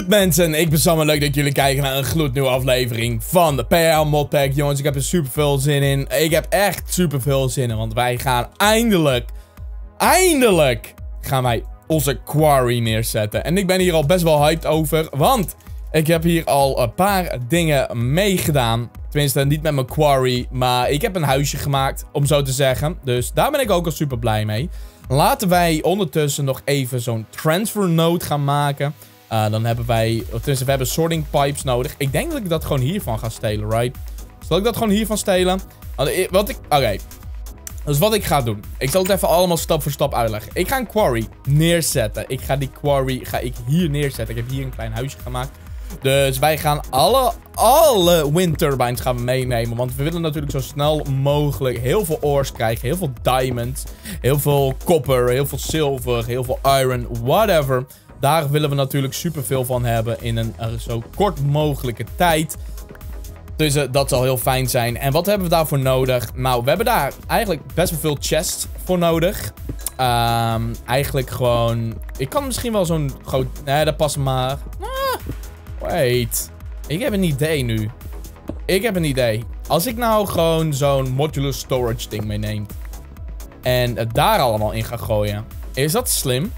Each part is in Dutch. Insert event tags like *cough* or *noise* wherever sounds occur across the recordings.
Goed mensen, ik ben Sam leuk dat jullie kijken naar een gloednieuwe aflevering van de PL Modpack. Jongens, ik heb er super veel zin in. Ik heb echt super veel zin in, want wij gaan eindelijk, eindelijk gaan wij onze quarry neerzetten. En ik ben hier al best wel hyped over, want ik heb hier al een paar dingen meegedaan. Tenminste, niet met mijn quarry, maar ik heb een huisje gemaakt, om zo te zeggen. Dus daar ben ik ook al super blij mee. Laten wij ondertussen nog even zo'n transfer node gaan maken. Uh, dan hebben wij... Tenminste, we hebben sorting pipes nodig. Ik denk dat ik dat gewoon hiervan ga stelen, right? Zal ik dat gewoon hiervan stelen? Wat ik... Oké. Okay. Dus wat ik ga doen. Ik zal het even allemaal stap voor stap uitleggen. Ik ga een quarry neerzetten. Ik ga die quarry ga ik hier neerzetten. Ik heb hier een klein huisje gemaakt. Dus wij gaan alle, alle wind turbines gaan meenemen. Want we willen natuurlijk zo snel mogelijk heel veel ores krijgen. Heel veel diamonds. Heel veel copper. Heel veel silver. Heel veel iron. Whatever. Daar willen we natuurlijk superveel van hebben in een uh, zo kort mogelijke tijd. Dus uh, dat zal heel fijn zijn. En wat hebben we daarvoor nodig? Nou, we hebben daar eigenlijk best wel veel chests voor nodig. Um, eigenlijk gewoon... Ik kan misschien wel zo'n groot... Nee, dat past maar... Ah, wait. Ik heb een idee nu. Ik heb een idee. Als ik nou gewoon zo'n modular storage ding meeneem. En het daar allemaal in ga gooien. Is dat slim?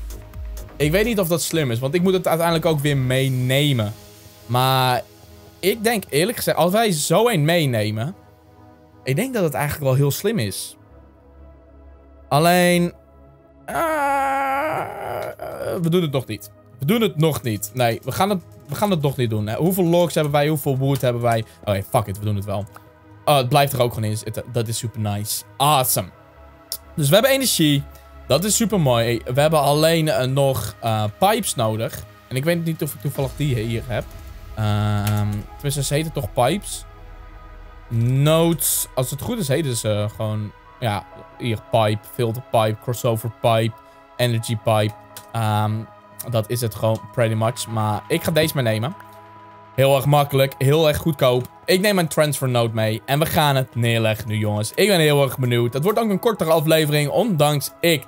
Ik weet niet of dat slim is, want ik moet het uiteindelijk ook weer meenemen. Maar ik denk eerlijk gezegd, als wij zo een meenemen... Ik denk dat het eigenlijk wel heel slim is. Alleen... Uh, we doen het nog niet. We doen het nog niet. Nee, we gaan het, we gaan het nog niet doen. Hoeveel logs hebben wij? Hoeveel wood hebben wij? Oké, okay, fuck it. We doen het wel. Oh, het blijft er ook gewoon in. Dat is super nice. Awesome. Dus we hebben energie. Dat is super mooi. We hebben alleen uh, nog uh, pipes nodig. En ik weet niet of ik toevallig die hier heb. Uh, tenminste, ze heten toch pipes? Notes. Als het goed is, heten ze gewoon... Ja, hier pipe, filter pipe, crossover pipe, energy pipe. Um, dat is het gewoon pretty much. Maar ik ga deze maar nemen. Heel erg makkelijk, heel erg goedkoop. Ik neem mijn transfer node mee en we gaan het neerleggen nu jongens. Ik ben heel erg benieuwd. Het wordt ook een kortere aflevering, ondanks ik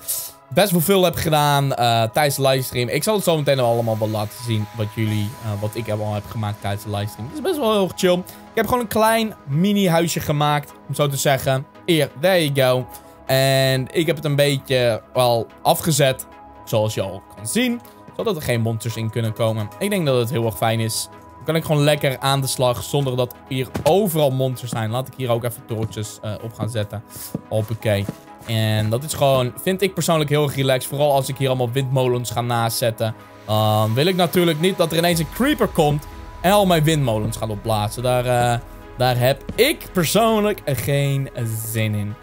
best wel veel heb gedaan uh, tijdens de livestream. Ik zal het zo meteen allemaal wel laten zien wat jullie, uh, wat ik al heb gemaakt tijdens de livestream. Het is best wel heel erg chill. Ik heb gewoon een klein mini huisje gemaakt, om zo te zeggen. Hier, there you go. En ik heb het een beetje wel afgezet, zoals je al kan zien. Zodat er geen monsters in kunnen komen. Ik denk dat het heel erg fijn is kan ik gewoon lekker aan de slag zonder dat hier overal monsters zijn. Laat ik hier ook even toortjes uh, op gaan zetten. Hoppakee. En dat is gewoon, vind ik persoonlijk heel erg relaxed. Vooral als ik hier allemaal windmolens ga nazetten. Dan wil ik natuurlijk niet dat er ineens een creeper komt en al mijn windmolens gaat opblazen. Daar, uh, daar heb ik persoonlijk geen zin in.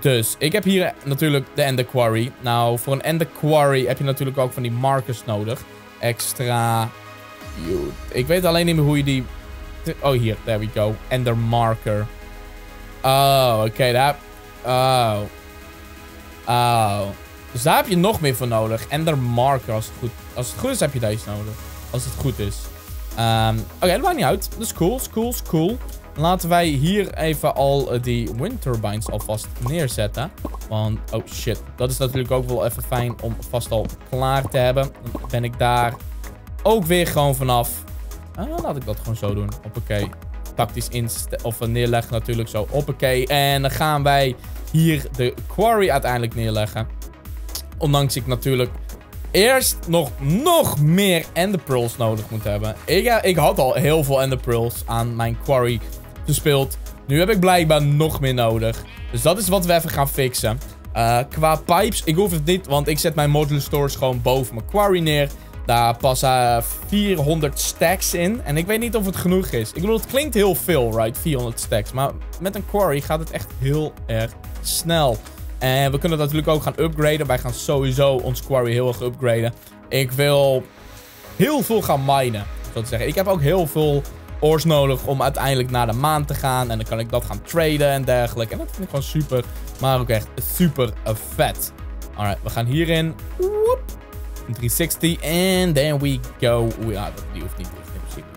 Dus, ik heb hier natuurlijk de Ender Quarry. Nou, voor een Ender Quarry heb je natuurlijk ook van die markers nodig. Extra ik weet alleen niet meer hoe je die... Oh, hier. There we go. Ender marker. Oh, oké. Daar... Oh. Oh. Dus daar heb je nog meer voor nodig. Ender marker. Als het goed, als het goed is, heb je deze nodig. Als het goed is. Um, oké, dat maakt niet uit. Dat is cool, cool, is cool. Laten wij hier even al die wind turbines alvast neerzetten. Want, oh shit. Dat is natuurlijk ook wel even fijn om vast al klaar te hebben. Dan ben ik daar ook weer gewoon vanaf. Ah, laat ik dat gewoon zo doen. Hoppakee. Tactisch instellen. Of neerleggen natuurlijk zo. Hoppakee. En dan gaan wij hier de quarry uiteindelijk neerleggen. Ondanks ik natuurlijk eerst nog, nog meer ender pearls nodig moet hebben. Ik, eh, ik had al heel veel ender pearls aan mijn quarry gespeeld. Nu heb ik blijkbaar nog meer nodig. Dus dat is wat we even gaan fixen. Uh, qua pipes, ik hoef het niet, want ik zet mijn modular storage gewoon boven mijn quarry neer. Daar passen 400 stacks in. En ik weet niet of het genoeg is. Ik bedoel, het klinkt heel veel, right? 400 stacks. Maar met een quarry gaat het echt heel erg snel. En we kunnen natuurlijk ook gaan upgraden. Wij gaan sowieso ons quarry heel erg upgraden. Ik wil heel veel gaan minen. Zo te zeggen. Ik heb ook heel veel ores nodig om uiteindelijk naar de maan te gaan. En dan kan ik dat gaan traden en dergelijke. En dat vind ik gewoon super, maar ook echt super vet. Alright, we gaan hierin. Woep. 360. En then we go. Ja, die hoeft niet.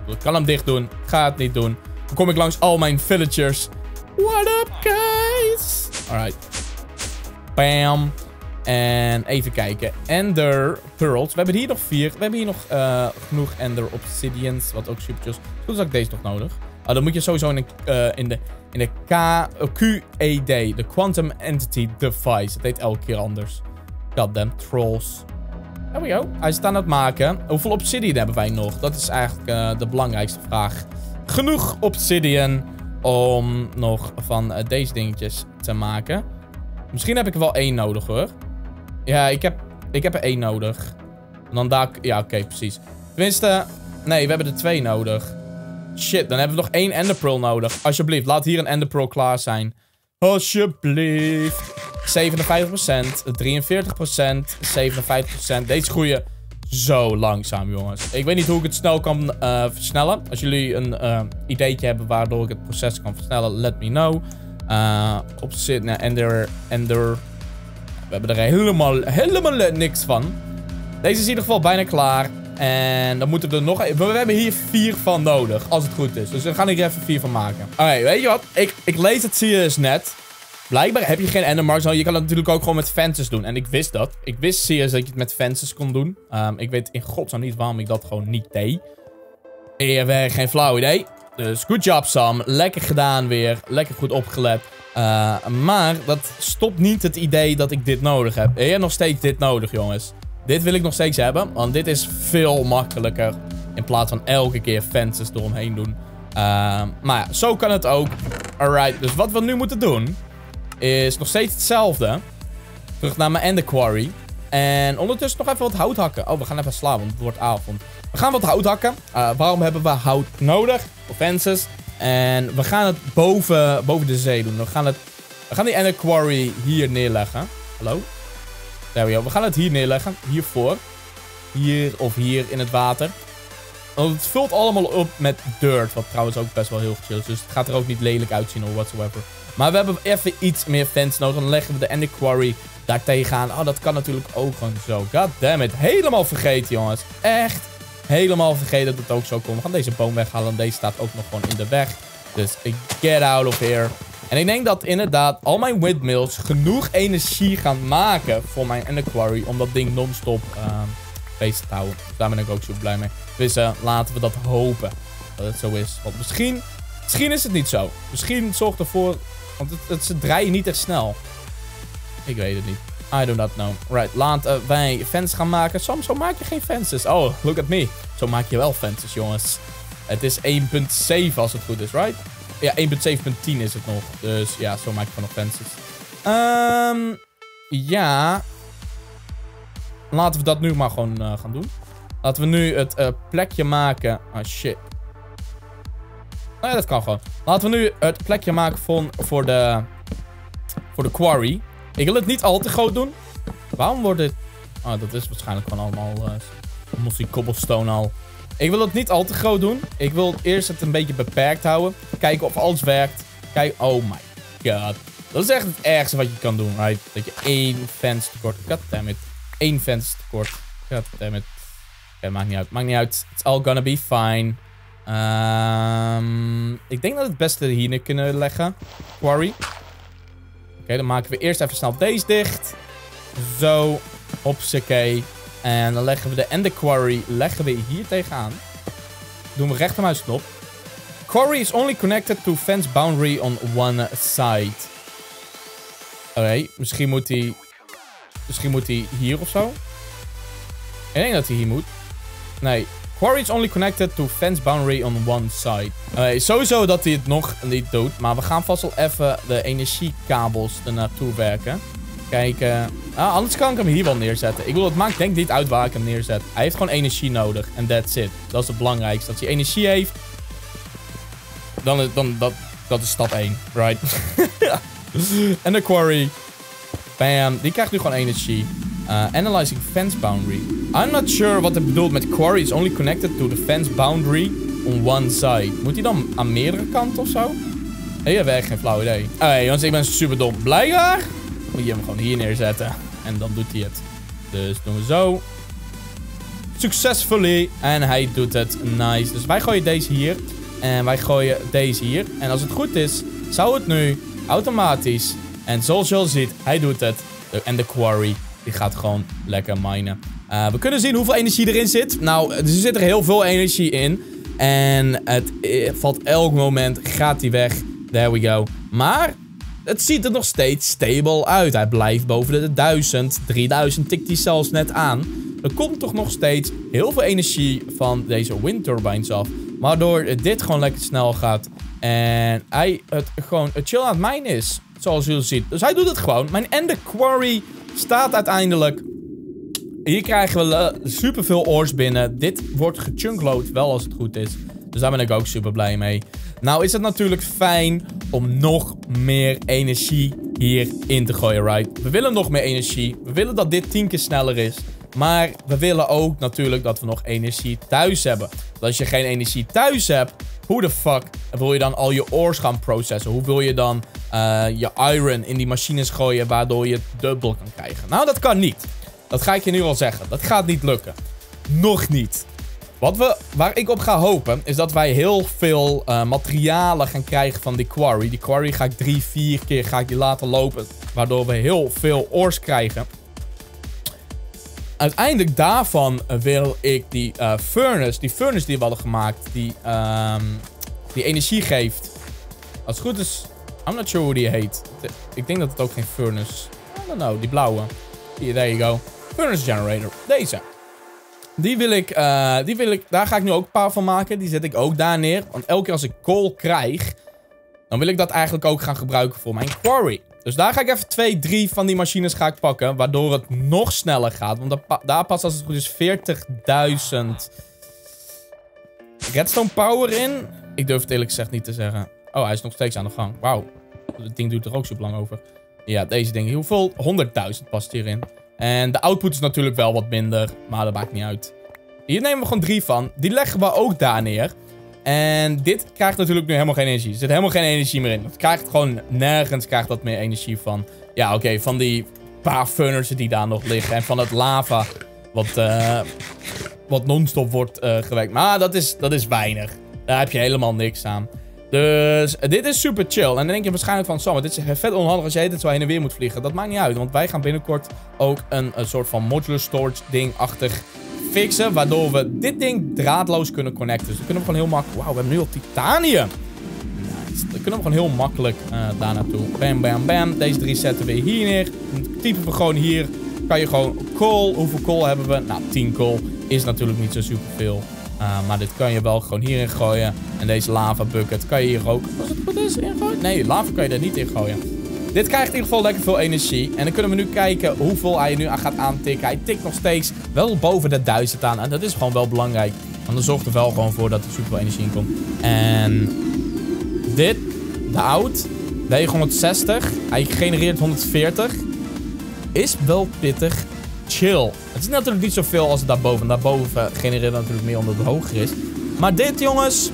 Ik kan hem dicht doen. Ga het niet doen. Dan kom ik langs al mijn villagers. What up, guys? Alright. Bam. En even kijken. Ender Pearls. We hebben hier nog vier. We hebben hier nog uh, genoeg Ender Obsidians. Wat ook super chill. Goed ik deze nog nodig. Uh, dan moet je sowieso in de, uh, in de, in de K, QED. De Quantum Entity Device. Het heet elke keer anders. Goddamn trolls. There we go. Hij is het aan het maken. Hoeveel obsidian hebben wij nog? Dat is eigenlijk de belangrijkste vraag. Genoeg obsidian om nog van deze dingetjes te maken. Misschien heb ik er wel één nodig hoor. Ja, ik heb, ik heb er één nodig. Dan daar... Ja, oké, precies. Tenminste... Nee, we hebben er twee nodig. Shit, dan hebben we nog één enderpearl nodig. Alsjeblieft, laat hier een enderpearl klaar zijn. Alsjeblieft. 57%, 43%, 57%. Deze groeien zo langzaam, jongens. Ik weet niet hoe ik het snel kan uh, versnellen. Als jullie een uh, ideetje hebben waardoor ik het proces kan versnellen, let me know. Uh, op zit, nou, ender, ender we hebben er helemaal, helemaal niks van. Deze is in ieder geval bijna klaar. En dan moeten we er nog... We hebben hier vier van nodig, als het goed is. Dus dan ga ik er even vier van maken. Oké, weet je wat? Ik, ik lees het CS net. Blijkbaar heb je geen endermarks. Je kan het natuurlijk ook gewoon met fences doen. En ik wist dat. Ik wist CS dat je het met fences kon doen. Um, ik weet in godsnaam niet waarom ik dat gewoon niet deed. Heb geen flauw idee. Dus good job Sam. Lekker gedaan weer. Lekker goed opgelet. Uh, maar dat stopt niet het idee dat ik dit nodig heb. Ik nog steeds dit nodig, jongens. Dit wil ik nog steeds hebben, want dit is veel makkelijker. In plaats van elke keer fences eromheen doen. Uh, maar ja, zo kan het ook. Alright, dus wat we nu moeten doen... is nog steeds hetzelfde. Terug naar mijn ender quarry. En ondertussen nog even wat hout hakken. Oh, we gaan even slaan, want het wordt avond. We gaan wat hout hakken. Uh, waarom hebben we hout nodig? Voor fences. En we gaan het boven, boven de zee doen. We gaan, het, we gaan die Ender Quarry hier neerleggen. Hallo? There we go. We gaan het hier neerleggen. Hiervoor. Hier of hier in het water. Want het vult allemaal op met dirt. Wat trouwens ook best wel heel chill is. Dus het gaat er ook niet lelijk uitzien of whatsoever. Maar we hebben even iets meer fans nodig. Dan leggen we de Ender Quarry daar tegenaan. Oh, dat kan natuurlijk ook gewoon zo. God damn it. Helemaal vergeten, jongens. Echt helemaal vergeten dat het ook zo kon. We gaan deze boom weghalen. Deze staat ook nog gewoon in de weg. Dus get out of here. En ik denk dat inderdaad al mijn windmills genoeg energie gaan maken voor mijn ender quarry. Om dat ding non-stop bezig te houden. Dus daar ben ik ook zo blij mee. Dus uh, laten we dat hopen dat het zo is. Want misschien, misschien is het niet zo. Misschien zorgt ervoor... Want het, het, ze draaien niet echt snel. Ik weet het niet. I do not know. Right, laten uh, wij fans gaan maken. Soms zo maak je geen fences. Oh, look at me. Zo maak je wel fences, jongens. Het is 1.7 als het goed is, right? Ja, 1.7.10 is het nog. Dus ja, zo maak je gewoon nog fences. Um, ja. Laten we dat nu maar gewoon uh, gaan doen. Laten we nu het uh, plekje maken. Oh, shit. Nou dat kan gewoon. Laten we nu het plekje maken voor, voor, de, voor de quarry. Ik wil het niet al te groot doen. Waarom wordt dit... Oh, dat is waarschijnlijk gewoon allemaal... Uh, mossy cobblestone al. Ik wil het niet al te groot doen. Ik wil eerst het een beetje beperkt houden. Kijken of alles werkt. Kijk, oh my god. Dat is echt het ergste wat je kan doen, right? Dat je één fence tekort... Goddammit. Eén fence tekort. Goddammit. Oké, maakt niet uit. Maakt niet uit. It's all gonna be fine. Um, ik denk dat het beste hier kunnen leggen. Quarry. Oké, dan maken we eerst even snel deze dicht. Zo. Hopsakee. En dan leggen we de Ender Quarry leggen we hier tegenaan. Doen we rechtermuisknop. Quarry is only connected to fence boundary on one side. Oké, misschien moet hij... Misschien moet hij hier of zo. Ik denk dat hij hier moet. Nee. Quarry is only connected to fence boundary on one side. Oké, sowieso dat hij het nog niet doet. Maar we gaan vast wel even de energiekabels ernaartoe werken. Kijken. Ah, anders kan ik hem hier wel neerzetten. Ik wil het maakt denk niet uit waar ik hem neerzet. Hij heeft gewoon energie nodig. En that's it. Dat is het belangrijkste. Als hij energie heeft. Dan, dan dat, dat is stap 1. Right? *laughs* en de quarry. Bam. Die krijgt nu gewoon energie. Uh, analyzing fence boundary. I'm not sure wat het bedoelt met quarry is only connected to the fence boundary on one side. Moet hij dan aan meerdere kanten of zo? Ik heb echt geen flauw idee. Oké, jongens, ik ben super dom. Blijkbaar moet je hem gewoon hier neerzetten. En dan doet hij het. Dus doen we zo. Successfully. En hij doet het. Nice. Dus wij gooien deze hier. En wij gooien deze hier. En als het goed is, zou het nu automatisch. En zoals je al ziet, hij doet het. En de quarry Die gaat gewoon lekker minen. Uh, we kunnen zien hoeveel energie erin zit. Nou, er zit er heel veel energie in. En het eh, valt elk moment, gaat die weg. There we go. Maar het ziet er nog steeds stable uit. Hij blijft boven de 1000. 3000 tikt hij zelfs net aan. Er komt toch nog steeds heel veel energie van deze windturbines af. Waardoor dit gewoon lekker snel gaat. En hij het gewoon chill aan het mine is. Zoals jullie zien. Dus hij doet het gewoon. Mijn ender quarry staat uiteindelijk. Hier krijgen we uh, superveel ores binnen. Dit wordt gechunkload, wel als het goed is. Dus daar ben ik ook super blij mee. Nou is het natuurlijk fijn om nog meer energie hierin te gooien, right? We willen nog meer energie. We willen dat dit 10 keer sneller is. Maar we willen ook natuurlijk dat we nog energie thuis hebben. Want als je geen energie thuis hebt, hoe de fuck wil je dan al je ores gaan processen? Hoe wil je dan uh, je iron in die machines gooien waardoor je dubbel kan krijgen? Nou, dat kan niet. Dat ga ik je nu al zeggen. Dat gaat niet lukken. Nog niet. Wat we, waar ik op ga hopen, is dat wij heel veel uh, materialen gaan krijgen van die quarry. Die quarry ga ik drie, vier keer ga ik die laten lopen. Waardoor we heel veel ores krijgen. Uiteindelijk daarvan wil ik die uh, furnace, die furnace die we hadden gemaakt, die, um, die energie geeft. Als het goed is, I'm not sure hoe die heet. Ik denk dat het ook geen furnace, I don't know, die blauwe. Hier, there you go. Furnace generator, deze. Die wil ik, uh, die wil ik, daar ga ik nu ook een paar van maken. Die zet ik ook daar neer. Want elke keer als ik coal krijg, dan wil ik dat eigenlijk ook gaan gebruiken voor mijn quarry. Dus daar ga ik even twee, drie van die machines ga ik pakken. Waardoor het nog sneller gaat. Want daar past als het goed is 40.000 redstone power in. Ik durf het eerlijk gezegd niet te zeggen. Oh, hij is nog steeds aan de gang. Wauw. Het ding doet er ook zo lang over. Ja, deze ding. Hoeveel? 100.000 past hierin. En de output is natuurlijk wel wat minder. Maar dat maakt niet uit. Hier nemen we gewoon drie van. Die leggen we ook daar neer. En dit krijgt natuurlijk nu helemaal geen energie. Er zit helemaal geen energie meer in. Het krijgt gewoon nergens krijgt dat meer energie van. Ja, oké, van die paar furnaces die daar nog liggen. En van het lava wat, uh, wat non-stop wordt uh, gewerkt. Maar dat is, dat is weinig. Daar heb je helemaal niks aan. Dus dit is super chill. En dan denk je waarschijnlijk van, zo, maar dit is vet onhandig als jij dit zo heen en weer moet vliegen. Dat maakt niet uit, want wij gaan binnenkort ook een, een soort van modular storage ding-achtig fixen. Waardoor we dit ding draadloos kunnen connecten. Dus dan kunnen we gewoon heel makkelijk... Wauw, we hebben nu al titanium. Nice. Dan kunnen we gewoon heel makkelijk uh, daar naartoe. Bam, bam, bam. Deze drie zetten we hier neer. Typen we gewoon hier. Kan je gewoon coal. Hoeveel coal hebben we? Nou, 10 coal. Is natuurlijk niet zo super veel. Uh, maar dit kan je wel gewoon hierin gooien. En deze lava bucket kan je hier ook... Als het goed is, ingooien? Nee, lava kan je er niet in gooien. Dit krijgt in ieder geval lekker veel energie. En dan kunnen we nu kijken hoeveel hij nu gaat aantikken. Hij tikt nog steeds wel boven de 1000 aan. En dat is gewoon wel belangrijk. Want dan zorgt er wel gewoon voor dat er super veel energie in komt. En dit, de oud, deed 160. Hij genereert 140. Is wel pittig. Chill. Het is natuurlijk niet zoveel als het daarboven. Daarboven genereert het natuurlijk meer omdat het hoger is. Maar dit, jongens,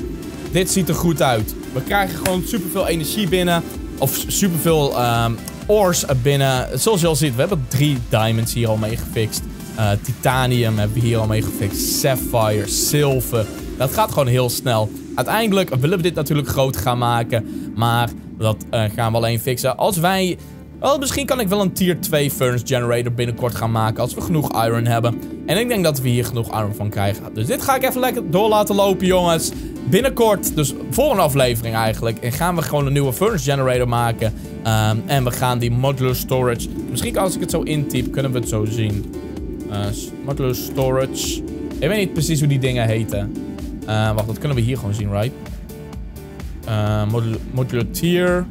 dit ziet er goed uit. We krijgen gewoon superveel energie binnen. Of superveel um, ores binnen. Zoals je al ziet, we hebben drie diamonds hier al mee gefixt. Uh, titanium hebben we hier al mee gefixt. Sapphire, zilver. Dat gaat gewoon heel snel. Uiteindelijk willen we dit natuurlijk groot gaan maken. Maar dat uh, gaan we alleen fixen als wij... Wel, misschien kan ik wel een tier 2 furnace generator binnenkort gaan maken. Als we genoeg iron hebben. En ik denk dat we hier genoeg iron van krijgen. Dus dit ga ik even lekker door laten lopen, jongens binnenkort, dus volgende aflevering eigenlijk, en gaan we gewoon een nieuwe furnace generator maken. Um, en we gaan die modular storage, misschien als ik het zo intyp, kunnen we het zo zien. Uh, modular storage. Ik weet niet precies hoe die dingen heten. Uh, wacht, dat kunnen we hier gewoon zien, right? Modular, modular tier.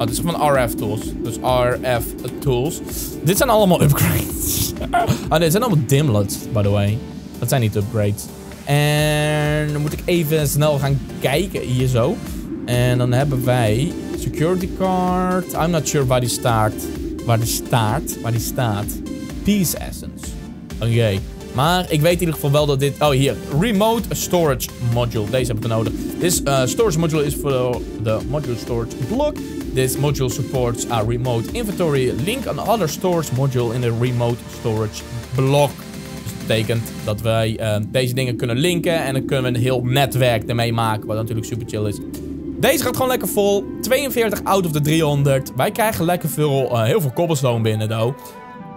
Oh, dit is van RF tools. Dus RF tools. Dit zijn allemaal upgrades. *laughs* oh, dit zijn allemaal dimlets, by the way. Dat zijn niet upgrades. En dan moet ik even snel gaan kijken hier zo. En dan hebben wij security card. I'm not sure waar die staat. Waar die staat. Waar die staat. Peace Essence. Oké. Maar ik weet in ieder geval wel dat dit... Oh, hier. Remote Storage Module. Deze hebben we nodig. This uh, storage module is for the module storage block. This module supports a remote inventory link on other storage module in the remote storage block betekent dat wij uh, deze dingen kunnen linken. En dan kunnen we een heel netwerk ermee maken. Wat natuurlijk super chill is. Deze gaat gewoon lekker vol. 42 out of de 300. Wij krijgen lekker veel, uh, heel veel cobblestone binnen, though.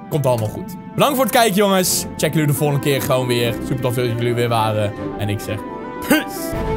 Komt allemaal goed. Bedankt voor het kijken, jongens. Check jullie de volgende keer gewoon weer. Super tof dat jullie weer waren. En ik zeg, peace.